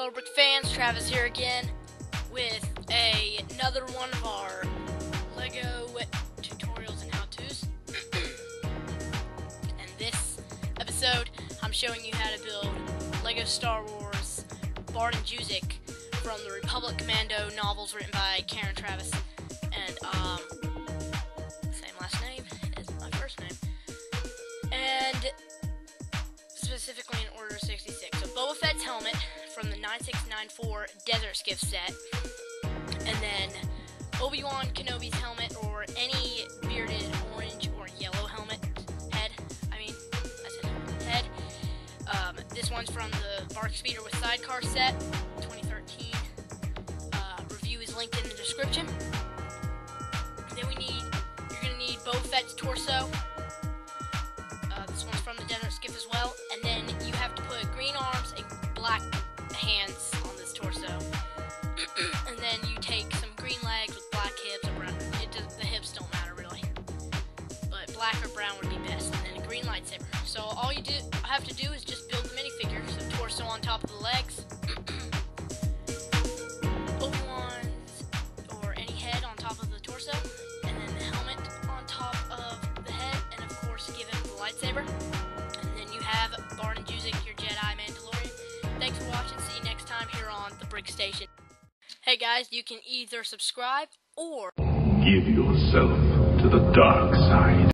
Hello, Brick fans. Travis here again with a, another one of our Lego tutorials and how-tos. and this episode, I'm showing you how to build Lego Star Wars Bardan Jusik from the Republic Commando novels written by Karen Traviss. And, um, from the 9694 Desert Skiff set, and then Obi-Wan Kenobi's helmet or any bearded orange or yellow helmet head. I mean, I said head. Um, this one's from the BARC Speeder with Sidecar set, 2013. Uh, review is linked in the description. Black or brown would be best. And then a green lightsaber. So all you do have to do is just build the minifigure. So torso on top of the legs. Obi-Wan's or any head on top of the torso. And then the helmet on top of the head. And of course give him the lightsaber. And then you have Bardan Jusik, your Jedi Mandalorian. Thanks for watching. See you next time here on the Brick Station. Hey guys, you can either subscribe or Give yourself to the dark side.